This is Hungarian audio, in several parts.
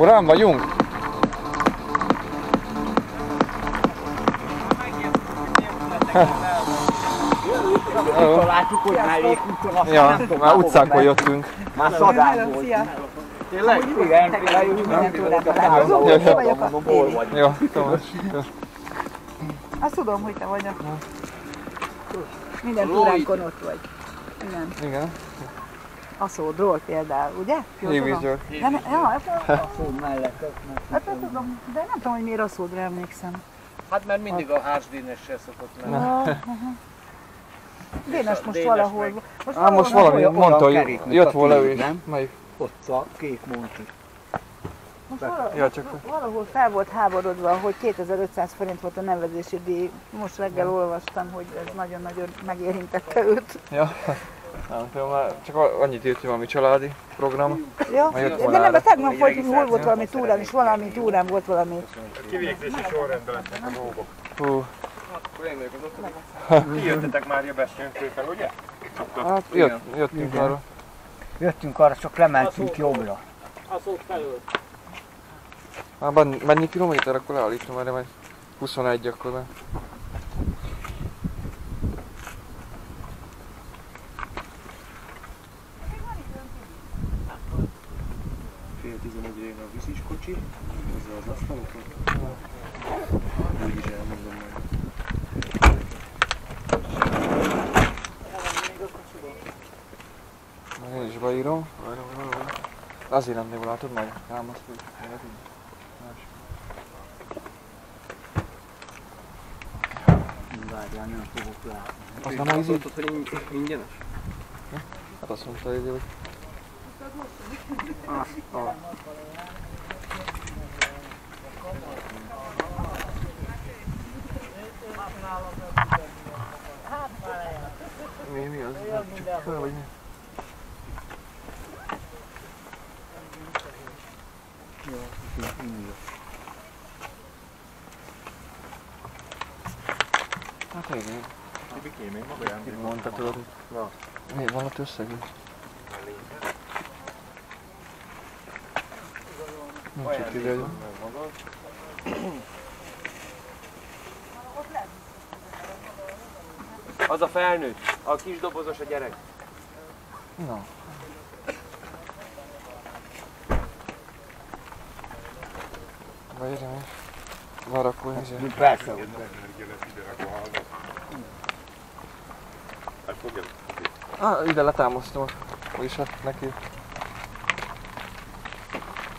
Korán vagyunk? Találtuk, hogy mellékúton, aztán Ja, nem tudom, már utcákon jöttünk. Már Hello, volt. Tényleg? Igen, túrán nem. Ja, Hol ja. vagyok a Hol vagy? Jó, Tamás. Jó. Azt tudom, hogy te vagy a... Minden túránkon ott vagy. Igen. Igen. A szódról például, ugye? Tudom? György. Nem, ja, hát, A szó mellett. hát nem tudom, de nem tudom, hogy miért a szódra emlékszem. Hát mert mindig a hársdénessel szokott menni. Ah. Dénes most Dénes valahol. meg. Most Á, most valami olyan mondta, hogy jött volna ő is. nem? Melyik? Ott a kék monti. Most valahol, Ja, csak valahol fel volt háborodva, hogy 2500 forint volt a nevezési díj. Most reggel olvastam, hogy ez nagyon-nagyon megérintette őt. Ja. Nem tudom, már csak annyit írt, hogy valami családi program. Ja, Majd de nem, a tegnap volt, hogy hol volt valami túrán, és valami túrán volt valami. Kivégzési sorrendben lesznek a dolgok. Hú, Ti jöttetek már a beszélőtől, ugye? hát jött, jöttünk Igen. arra. Jöttünk arra, csak lementünk jobbra. Az ott felől. Már mennyi kilométer, akkor leállítom erre, mert 21 akkor már. Fél tizenegy éve a viszis kocsi, ezzel az asztalokat. Úgy is elmondom majd. Már én is beírom. Várj, várj, várj. Azért nem jól látod majd? Ám azt, hogy Várjál, nem fogok látni. Az nem az így? Mondta, hogy mi, mi az? Csak fel vagy mi? Hát igen. Tibikém, én maga Mit mondta, tudod? Mi van ott összeg? Nincs itt ide, hogy- Az a felnőtt, a kis dobozos a gyerek. Na. Beírjam is. Van akkor ez Persze, Hát fogja. Ah, ide letámasztom. Vagyis hát neki.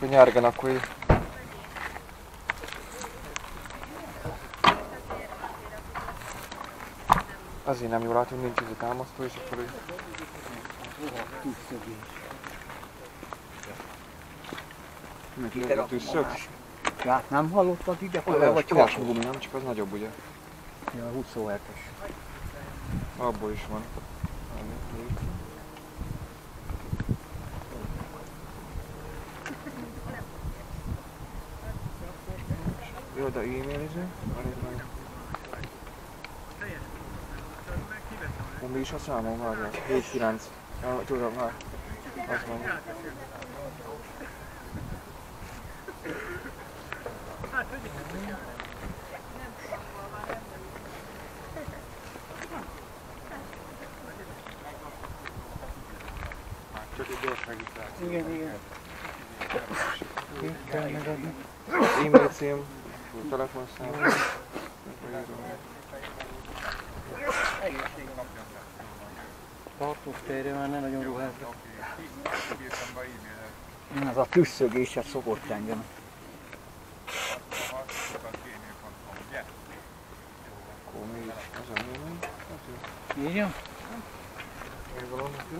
Hogy akkor így. Azért nem jól látom, nincs ez a támasztó, és akkor ide a tüsszök. Hát nem hallottad ide? Olyan, Vagy gumi, nem? Csak az nagyobb, ugye? Ja, 27-es. Abból is van. Jó, de e-mailiző? Mi is a számom, várjál. 7-9. Ja, tudom, már. Az van. Csak egy gyors regisztráció. Igen, igen. Kell megadni. E-mail cím, telefonszám. Tartóstérje már ne nagyon e-mailet, Ez a tüsszögése szokott engem. az e-mail. Írjam? Még valamit, jó?